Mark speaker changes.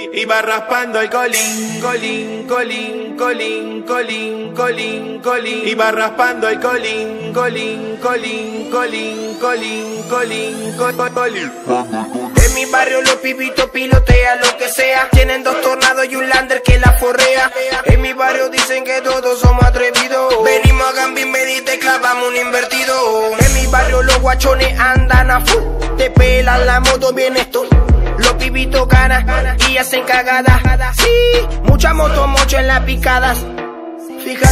Speaker 1: Va raspando el colín, colín, colín, colín, colín, colín, colín. Va raspando el colín, colín, colín, colín, colín, colín, colín.
Speaker 2: En mi barrio los pibitos pilotean lo que sea. Tienen dos tornados y un lander que la forrea. En mi barrio dicen que todos somos atrevidos. Venimos a Gambin, y te clavamos un invertido. En mi barrio los guachones andan a full. Te pelan la moto, vienes tú. Ganan y hacen cagadas. Sí, mucha moto, mucho en las picadas. Fíjate.